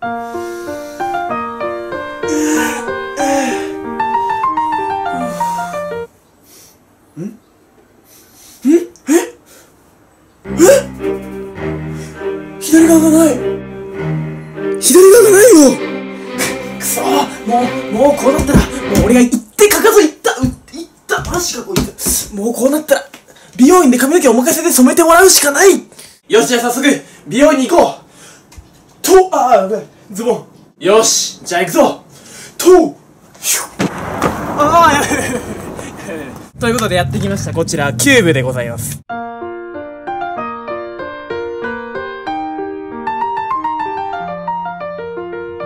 左側がない。左側がないよ。くそもう、もうこうなったら、もう俺が行ってかかず行ったう行ったマジかこいつ。もうこうなったら、美容院で髪の毛をお任せで染めてもらうしかない。よし、じゃあ早速、美容院に行こうと、ああ、やばいズボンよし、じゃあ行くぞと、ひゅああ、やばいやばいやばいやばいということでやってきました。こちら、キューブでございます。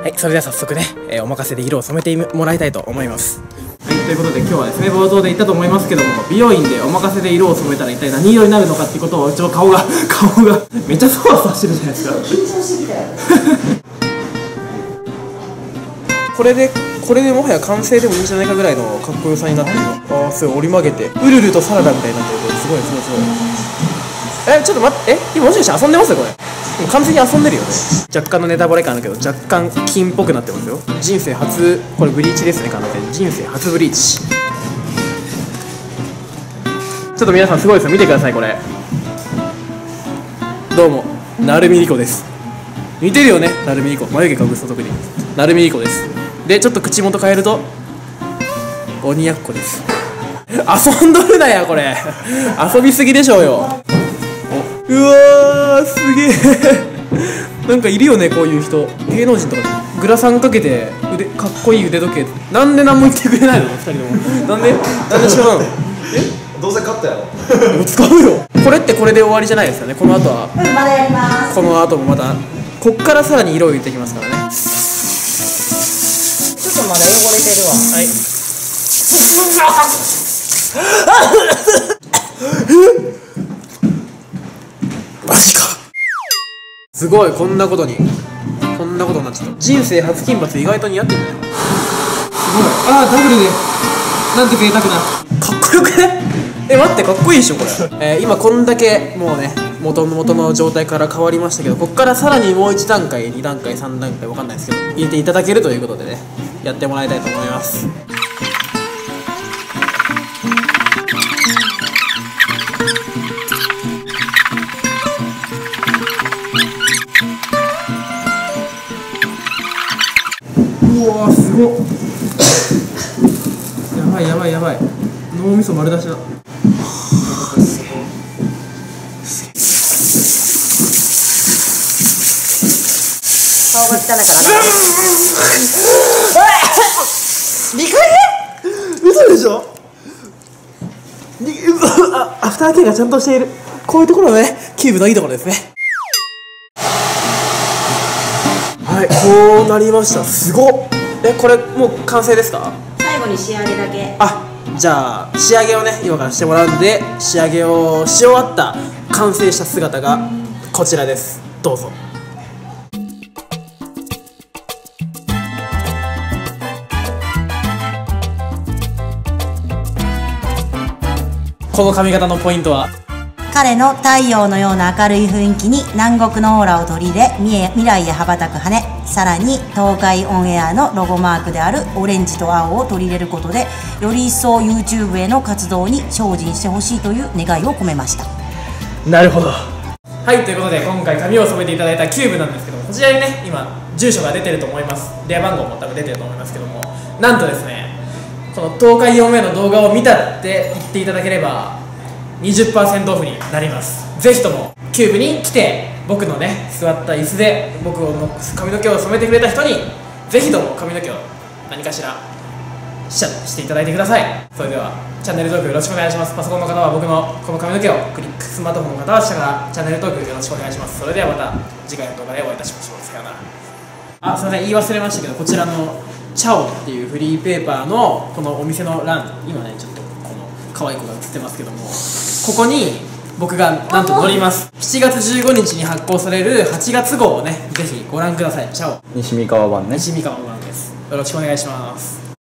はい、それでは早速ね、えーお任せで色を染めてもらいたいと思います。ということで今日はですね、冒頭で言ったと思いますけども、美容院でお任せで色を染めたら一体何色になるのかっていうことを、うちの顔が、顔が、めっちゃそわそわしてるじゃないですか。これで、これでもはや完成でもいいんじゃないかぐらいのかっこよさになってるの。ああ、すごい折り曲げて、ウルルとサラダみたいになってる。すごい、すごい、すごい。え、ちょっと待って、え、今もしかして遊んでますこれ。完全に遊んでるよね。若干のネタバレ感あるけど、若干金っぽくなってますよ。人生初、これブリーチですね、完全に。人生初ブリーチ。ちょっと皆さんすごいですよ。見てください、これ。どうも、なるみりこです。似てるよね、なるみりこ。眉毛隠すと特に。なるみりこです。で、ちょっと口元変えると、鬼やっこです。遊んどるなや、これ。遊びすぎでしょうよ。おうわー、すげえ。なんかいるよね、こういう人。芸能人とかで。グラサンかけて、腕、かっこいい腕時計。なんで何も言ってくれないの二人とも。なんでなんで知らんのどうせ勝ったやろ使うよこれってこれで終わりじゃないですよねこの後はうん、まだやります。この後もまたこっからさらに色を入れていきますからねちょっとまだ汚れてるわ。はいマ すごいこんなことに。こんなことになっちゃった。人生初金髪意外と似合ってるね。すごい。ああダブルで。なんて贅沢なかっこよくね？え待ってかっこいいでしょこれ、えー今こんだけもうね元の元の状態から変わりましたけどこっからさらにもう1段階2段階3段階わかんないですけど入れていただけるということでねやってもらいたいと思いますごっ。やばいやばいやばい。脳みそ丸出しだ。顔が汚いから。な。2回目嘘でしょ？あアフターケアがちゃんとしている。こういうところがねキューブのいいところですね。はいこうなりました。すごっえこれもう完成ですか？最後に仕上げだけ。あじゃあ仕上げをね今からしてもらうんで仕上げをし終わった完成した姿がこちらです。どうぞ。この髪型のポイントは？彼の太陽のような明るい雰囲気に南国のオーラを取り入れ未来へ羽ばたく羽さらに東海オンエアのロゴマークであるオレンジと青を取り入れることでより一層 YouTube への活動に精進してほしいという願いを込めました。なるほど。はいということで今回髪を染めていただいたキューブなんですけどもこちらにね今住所が出てると思います。電話番号も多分出てると思いますけどもなんとですねこの東海オンエアの動画を見たって言っていただければ20%オフになります。ぜひともキューブに来て僕のね座った椅子で僕の髪の毛を染めてくれた人にぜひとも髪の毛を何かしらししていただいてください。それではチャンネル登録よろしくお願いします。パソコンの方は僕のこの髪の毛をクリックスマートフォンの方は下からチャンネル登録よろしくお願いします。それではまた次回の動画でお会いいたしましょう。さようならあすいません。言い忘れましたけどこちらのチャオっていうフリーペーパーのこのお店の欄今ねちょっとこの可愛い子が映ってますけども。ここに僕がなんと載ります。7月15日に発行される8月号をねぜひご覧ください。チャオ。西三河版ね。西三河版です。よろしくお願いします